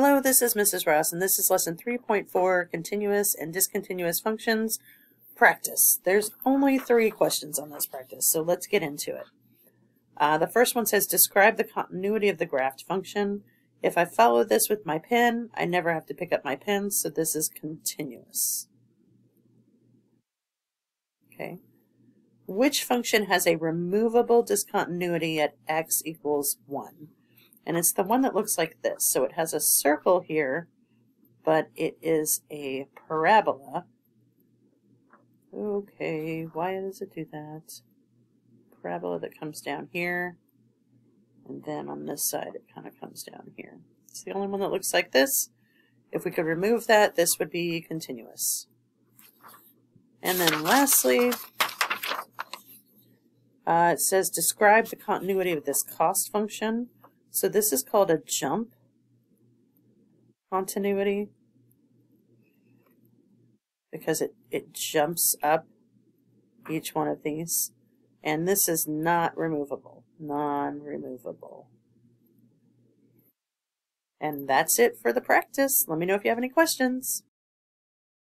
Hello, this is Mrs. Ross, and this is lesson 3.4, continuous and discontinuous functions, practice. There's only three questions on this practice, so let's get into it. Uh, the first one says, describe the continuity of the graphed function. If I follow this with my pen, I never have to pick up my pen, so this is continuous. Okay. Which function has a removable discontinuity at x equals 1? And it's the one that looks like this. So it has a circle here, but it is a parabola. Okay, why does it do that? Parabola that comes down here, and then on this side it kind of comes down here. It's the only one that looks like this. If we could remove that, this would be continuous. And then lastly, uh, it says describe the continuity of this cost function. So this is called a jump continuity because it, it jumps up each one of these. And this is not removable, non-removable. And that's it for the practice. Let me know if you have any questions.